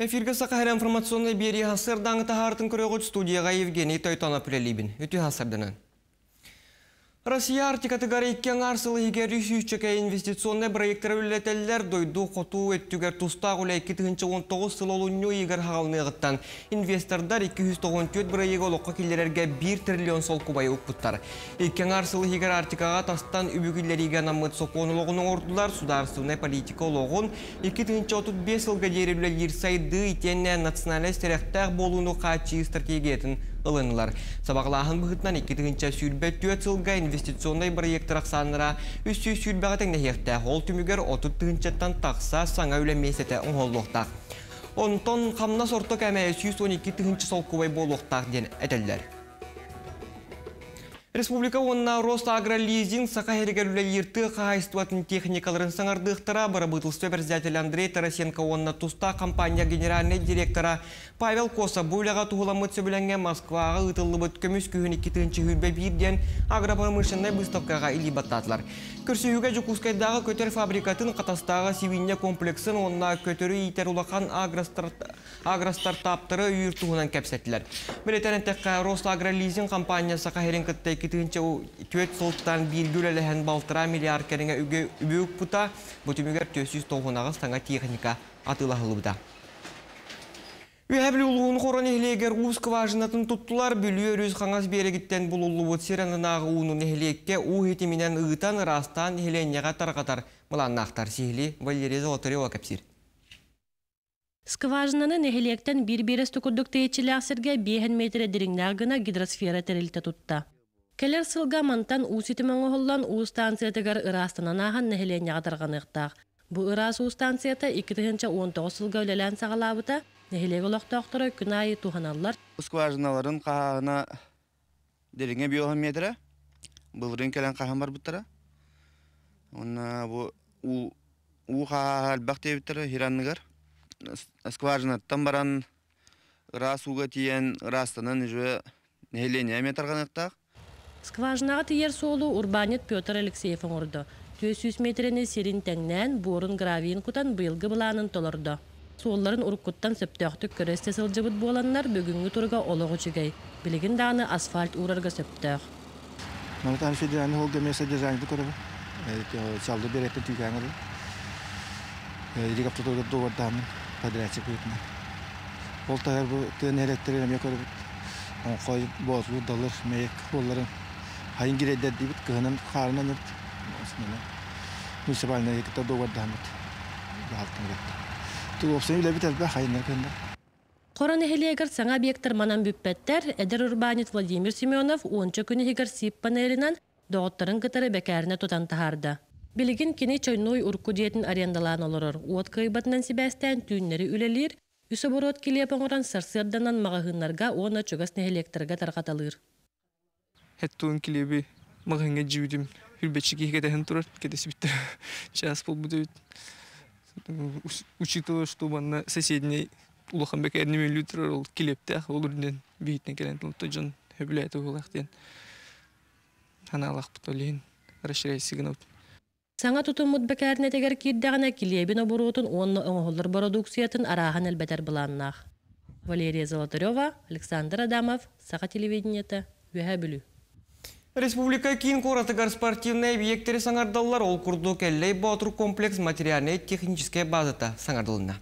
Эфирге сақахар информационный бери хасыр даңы тахартын көрөгөт студияға Евгений Тойтанов білелейбін. Үті хасырдынан. Россия артикатыгары иккен арсылы егер үйсүйчеке инвестиционный проекттер үлетелер дойду қоту өттігер тұстақ үлі 2019 сыл олуну егер хағалныгыттан инвестордар 294 проект олыққа келерерге 1 триллион сол кубай ұқпыттар. Иккен арсылы егер артикаға тастан үбігілеріге намыт соқонылығының ордылар сударственный политика олығын 2035 сылға дерілі ерсайды итенне стеректәқ болуыны ылынылар. Сабағлағын бұғытнан 2-тігінші сүйілбет түйет сылға инвестиционный проекттар ақсаныра үсті сүйілбәға тәңді хекті ол түмігер 30-тігіншеттен тақса саңа үлі месеті ұңғолуқтақ. Онтон қамна сорты кәмә 112-тігінші сол көбай болуқтақ ден әтелдер. Республика онна Росагролизинг сақахерігерлі ерті қағайстуатын техникаларын саңардықтыра председатель Андрей Тарасенко онна туста компания генеральный директора Павел Коса бұйлаға туғыламыт сөбіленге Москваға ұтылы бұт көміс күйін 2-тінші хүрбе бірден агропромышленный выставкаға илі баттатылар. Көрсүйіге жүкускайдағы көтер фабрикатын қатастағы сивинне комплексін онна көтері итер улақан агростартаптыры үйіртуғынан кәпсеттілер. Білетәрін тәққа Росагролизинг компаниясы қахерін күтті китинче төт солттан биргүл элеһен балтыра миллиард кереңе үгө үбүк пута бутумигер төсүз тогунагыз таңа техника атылахылыбыда. Үйәбілі ұлығын қоран ehlegер уыз кважынатын тұттылар бүлі өз қаңаз берегіттен бұл ұлы бұт серанынағы уының ehlegке у хетімінен ұғытан растан ehленеға тарғатар мұланнақтар сихли Валерия Золотарева кәпсір. Скважинаны нехелектен бир-бирес тукудук тейчиляксерге 5 метр дириннагына гидросфера терилте тутта. Келер сылга мантан ууситимоңо холлан уу станциятыгар ырастананахан нехелен ягатарганыктаах. Бу ырас уу станцията 2019 сылга өлелән сагалабыта нехелег олохтоохторо күнайы туханаллар. Скважиналарын қағына делинге биометрі. Бұлырын келен қағын бар бұттара. Онна бу уу қаға албақ дейбіттара хиранныгар. Скважинаттан баран ырас уға тиен ырастанан жүе нехелене метрганықтақ. Скважинаға тиер солу урбанет Петр Алексеев оңырды. 400 метрені серин тәңнән борын гравиин кутан быйылгы быланын толырды. Суолларын уруккуттан сөптөқтүк көресте сылжыбыт боланнар бүгүнгү турга олоғу чигей. Билигин даны асфальт урарга сөптөк. Намтан федеральный дизайнды подрядчик. Ол далыр болларын хайын киредер дейбит кыһынан хаарынан эт. Муниципальный экта довардамын. Балтын кетти. Туопсын үле бит элбе хайын кында. Корон эхелиэгер саңа объекттар манан бүппеттер, эдер урбанит Владимир Семенов уонча күні хигер сип панелинан доғыттарын кытары бәкәріне тутан тахарды. Билигин кини урку диетін арендалан олорор. Уот кайбатынан сибәстән түйіннері үлелер, үсі борот келеп оңыран сарсырданан мағahыннарға оны чөгас нехелектерге тарқаталыр. Хеттуын келеби мағынға жүйдім. Хүрбетшіге кедәһін турар, кедесі бітті. Час бұл бұды Учитывая, что манна соседний улахан бекерни миллютер ол келепті, ол үрден бейтіне келен тұлты жон хөбіләті олақтен. Ханалақ бұтолейін, расширяйсыгын аут. Саңа тутумут бекәрне тегер кирдәгенә килебин оборотун онны оңоллар продукциятын арахан әлбәтәр буланнах. Валерия Золотарева, Александр Адамов, Саха телевидениеті, бүлү. Республика кийин коратыгар спортивный объекттері саңардаллар ол күрді кәллей батыр комплекс материальный техническая базата саңардылына.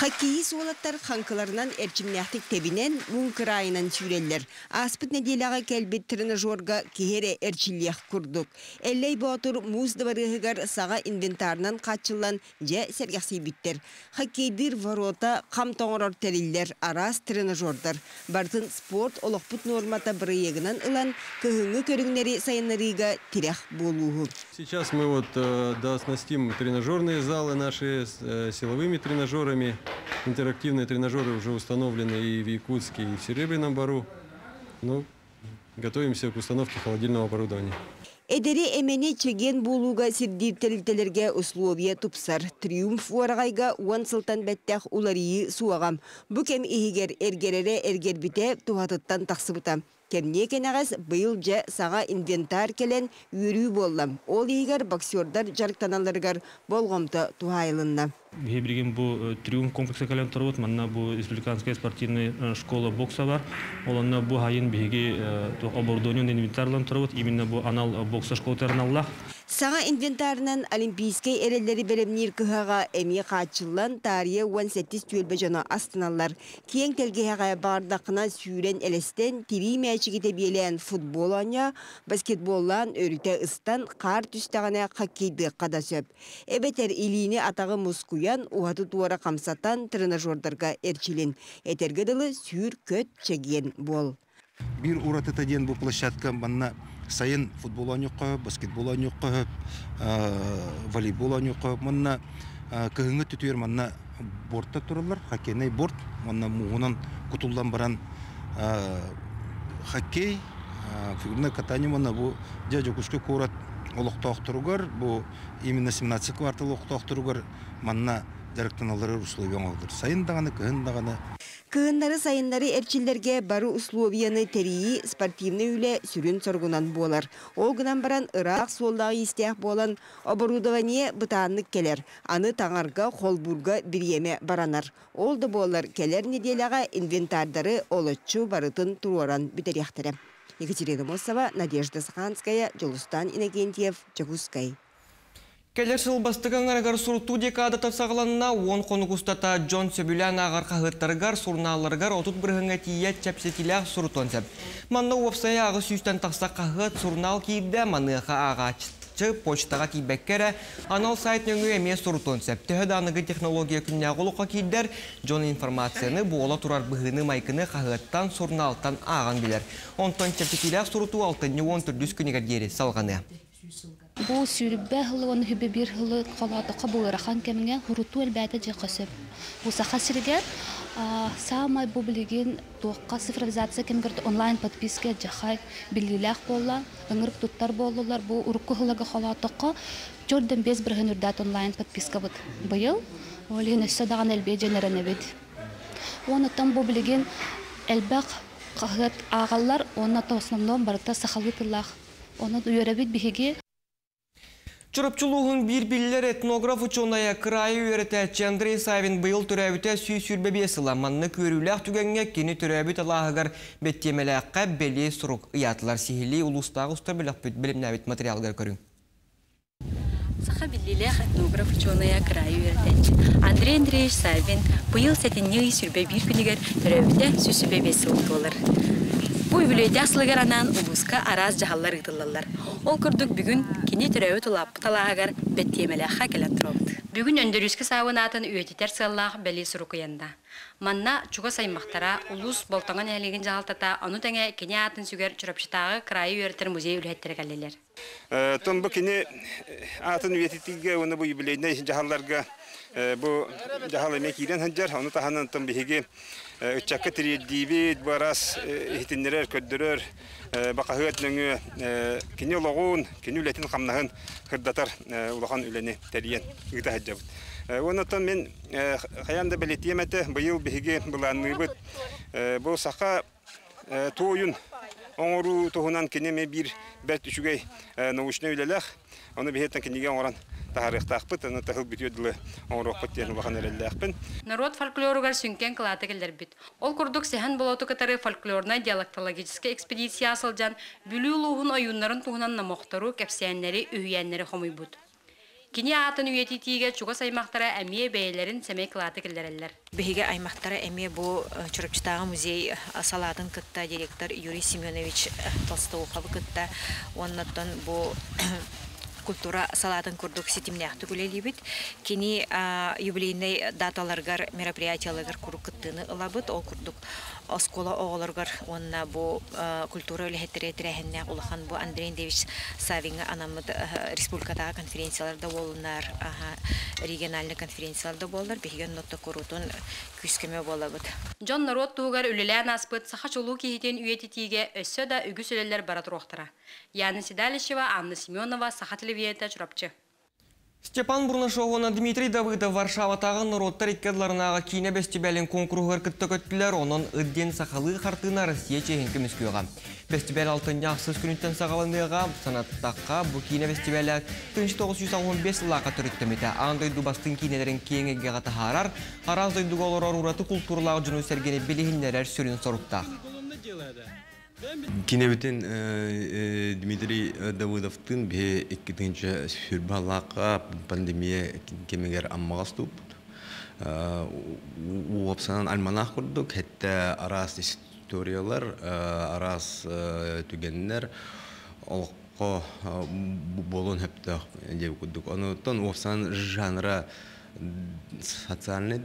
Хоккей суолаттар ханкыларынан эрчимняхтик тебинен мун кырайынан сүйреллер. Аспыт неделяға кәлбет тренажерга кехере эрчилиях курдук. Эллей батыр муз дабарыгар саға инвентарынан качылан же сергяхси биттер. Хоккейдир ворота қам тоңорор териллер арас тренажердар. Бартын спорт олықпыт нормата бырыегынан ылан кыһыңы көрүңнери сайынарыга тирях болуhu. Сейчас мы вот э, дооснастим тренажерные залы наши с э, силовыми тренажерами. Интерактивные тренажеры уже установлены и в Якутске, и в Серебряном Бару. Ну, готовимся к установке холодильного оборудования. Эдери эмени чеген булуга сирдиртерилтелерге условия тупсар. Триумф уаргайга уан сылтан бәттәх уларии суагам. Бу кем ихигер эргерере эргербите тухатыттан тақсыбыта. Кемне кенегес быйыл же саға инвентар келен үрүү боллам. Ол егер боксердар жарықтаналаргар болгомто туһайлынна. Бейбірген бұл триумф комплексы кәлем тұрғыт, манна бұл республиканская спортивная школа бокса бар. Оланна бұл хайын бейге оборудованион инвентарлан тұрғыт, именно бұл анал бокса школа тарналлах. Саға инвентарынан олимпийский эрелleri беремнир кыһаға эми качыллан тария 18 түйелбе жана астыналар. Кең телгеһаға бардақына сүйрен элестен тири мәчигите биелен футбол оня, баскетболлан өрүтә ыстан қар түстәгәнә хоккейды када сөп. Эбетер илини атағы мускуян уһаты туара камсатан тренажердарга эрчилин. Этерге дылы сүйр көт чеген бол. Бир уратыта ден бу площадка манна сайын футбол ойныққа, баскетбол ойныққа, волейбол ойныққа, манна кыһыңы түтүер манна бортта туралар, хоккейный борт, манна муғынан кутулдан баран хоккей, фигурное катание манна дядя кушка курат олуқтоқтыругар, бу именно 17 квартал олуқтоқтыругар манна жарықтаналары условия олдыр. Сайын дағаны, кыһын дағаны, Кыһыннары сайыннары эрчиллерге бары условияны терии спортивный үле сүрүн соргунан болар. Ол гынан баран ыраак суолдағы истеях болан оборудование бытааннык келер. Аны таңарга холбурга бириеме баранар. Ол да болар келер неделяға инвентардары олотчу барытын туруаран бүтеряхтыры. Екатерина Мосова, Надежда Саханская, Жолустан Иннокентьев, Чагускай. Келер сыл бастыган арагар сурту декада тапсағыланына он қонығыстата Джон Сөбілян ағар қағыттаргар сурналаргар отут бірғыңа тиет чәпсетілях суртон сәп. Манны уапсая ағы сүйістен тақса қағыт сурнал кейді маныға ағачы почтаға кейбәккәрі анал сайт әме суртон сәп. Төхі данығы технология күнне ғолуқа кейдер Джон информацияны буола турар бұғыны майкыны қағыттан сурналтан аған білер. Онтон чәпсетілях сурту алтынны он түрдүс күнігер дері салғаны. Бу сүрбә хылы оны хүбе бир хылы калатыка буырахан кемеңе хуруту әлбәте же кысып. Бу сахасиргә самай бу билеген тоққа цифровизация кемгерт онлайн подписка жахай билилях болла, ыңырып туттар болдылар. Бу урукку хылыга калатыка жордан без бир хөнүрдәт онлайн подписка бут. Быел олен өссө даган әлбе женерene бит. Оны там бу билеген әлбәк агаллар, оны та основном барыта сахалытылах. Оны үйрәбит биһиге Чұрыпчылуғын бір білілер этнограф ученая крайы үйретәтші Андрей Савин бұйыл түрәбіті сүй сүрбе бесіла манны көріләқ түгенге кені түрәбіт алағығар беттемеләққа бәле сұруқ ұятылар сихили ұлыстағы ұстар білімнәбіт материалғар көрің. Саха биллилех этнограф ученая крайы үйретәтші Андрей Андреевич Савин бұйыл сәтінне сүрбе бір күнігер түрәбіті сүй сүрбе бесіл болыр. Бу үлөйдә аслыгар анан улуска араз жаһаллар ытыллалар. Ол күрдүк бүгүн кини төрөбү тулап талаагар беттемеләхә келен турабыт. Бүгүн өндөрүскө сабынатын үетитер сыллах бели сурукуянда. Манна чуга саймактара улус болтоңан әлеген жаалтата аны тәңе кини атын сүгер чурапчытагы крайы үйрәтер музей үлһәттер галлелер. Тон бу кини атын бу юбилейне жаһалларга бу жаһал эме кирен хаҗар, аны таханан тон биһиге Үтчәккә тириддибит барас ихтиннерер көддөрөр бакаһыт нөңү кини логун кини үлетин камнаһын хырдатар улахан үлени тәриен ыта хаҗабыт. Онотон мен хаянда белетиемете быйыл биһиге буланныбыт бу сака туойун оңору туһунан кинеме бир бәт түшүгей научный үлеләх аны биһеттен киниге оңоран аны тахыл эреллээхпин. Народ фольклоругар сүнкен кылаты келдер бит. Ол курдук сехан болоту катары фольклорна диалектологическая экспедиция асылжан бүлүү луһун оюннарын туһунан намохтору кепсияннери үһүйәннери хомуйбут. Кини атын үйети тиге чуга саймактара әмие бәйләрен сәмей кылаты келдерелләр. Биһиге аймактара әмие бу Чурапчытагы музей салатын кытта директор Юрий Семенович Толстов кытта оннаттан бу культура салатын курдук сетимнях түгүлелибит кини юбилейный даталаргар мероприятияларгар курук ылабыт. Ол курдук оскола оголоргар онна бу культура үлехеттере тирехенне улахан бу Андрей Девич Савинга анамыт республикадагы конференцияларда болунар региональный конференцияларда болар биген нотта курутун күскеме болабыт. Джон народ тугар үлелән аспыт саха чулу кихитен үйетитиге өссө да үгүс үлелер бара туруктара Яны Сидалишева, Анна Семенова, Саха телевизията чурапчы. Степан Бурнашовына Дмитрий Давыдов Варшаватағы народтар иккедларынаға кейіне бәстібәлін конкурғыр күтті көттілер, оның үдден сақалы қартына Россия чейін көміскіуға. Бәстібәл алтын яқсыз күніттен сағалыныға санаттаққа бұл кейіне бәстібәлі 1915 лақа түріттіметі. Аңдай дубастың кейнелерін кейінгеге ғаты харар, араздой дуғалар ұраты культуралағы жүні сәргені білігінлерер сүрін. Кинебитин Дмитрий Давыдовтын бе 2-нче сүрбалака пандемия кемегер аммагас туп. Уапсанан альманах курдук, хәтта арас историялар, арас түгеннер олққа болон хәпті деп курдук. Онуттан уапсан жанра социальный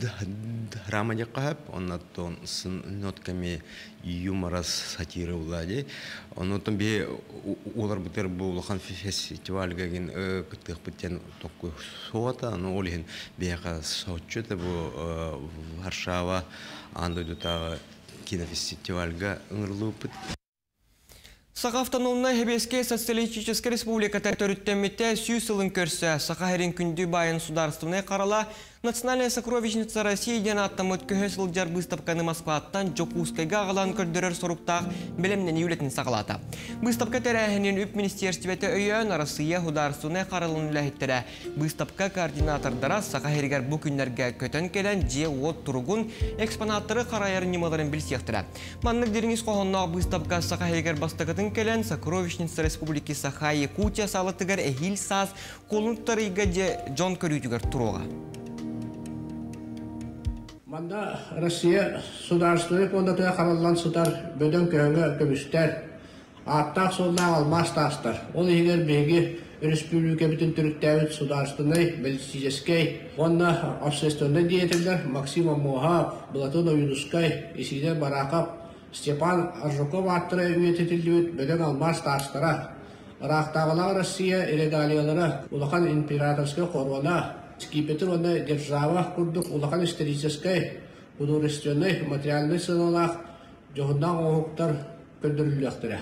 драма жаққап, оннаттон сын нотками юморас сатира улади. Оннаттон бе олар бутер бу улахан фестивальга ген кыттык биттен токку соата, но олихин беяка сауччута бу Варшава андойдутағы кинофестивальга ыңырлууппыт. Сақа автономна Хебеске социалистическая республика тәртөріттемметті сүй сылын көрсі. Сақа хәрін күнді байын сударствыны қарала Национальная сокровищница России ден аттам өткөһө сылжар выставканы Москваттан Жокускайга ағалан көрдірер соруктақ білімнен юлетін сақалата. Выставка тәрәхінен үп министерстветі өйен Россия хударсуны қарылын үләхеттері. Выставка координатордара сақа хергер бұ күнлерге көтен келен же от тұрғын экспонаттары қарайыр немаларын білсектірі. Маннық деріңіз қоғыннақ выставка сақа хергер бастықытын келен Сокровищница Республики Саха Якутия салатыгар әхил саз колунттарыға же Джон Көрүтігер тұруға. Манда Россия сударственный фондатыга қаралған судар бөдөн көңгө көмүстер. Аттақ солдан алмас тастар. Ол егер беги республика бүтін түріктәвіт сударственный белсижеский. Онна общественный деятельдер Максима Моха, Блатон Юнускай, Исидер Бараков, Степан Аржуков аттыры үйететілдіуіт бөдөн алмас тастара. Рахтағылар Россия илегалиялары улахан императорский хорвана Скипетр оны держава курдук улахан исторической, сыналах, жоғындан оғықтар.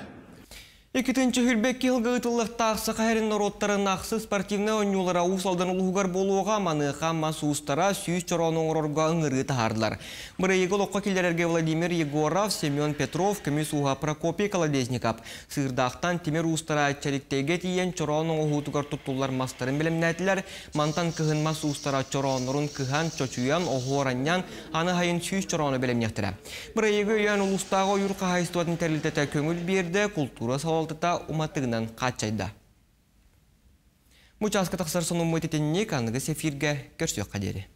Екітінші хүлбекке ғылғытылықтақ сақайрын народтарын ақсы спортивны ойнулара ұсалдан ұлғығар болуға маныға масуыстара сүйіс чороның орорға ұңыры тағардылар. Бірі егіл оққа келерерге Владимир Егоров, Семен Петров, Көмес уға Прокопий Колодезникап. Сырдақтан темір ұстара чәріктеге тиен чороның ұғытығар тұттулар мастарын білімнәтілер, мантан кығын масуыстара чоронырын кыған чочуян оғуараннян аны хайын сүйіс чороны білімнектірі. Бірі егі үйен ұлыстағы үйірқа хайстуатын тәрлітеті көңіл берді, культура салалты уматыгынан качайда. Мучаска тақсар сону мөтетенне каныгы сефирге көрсөк қадері.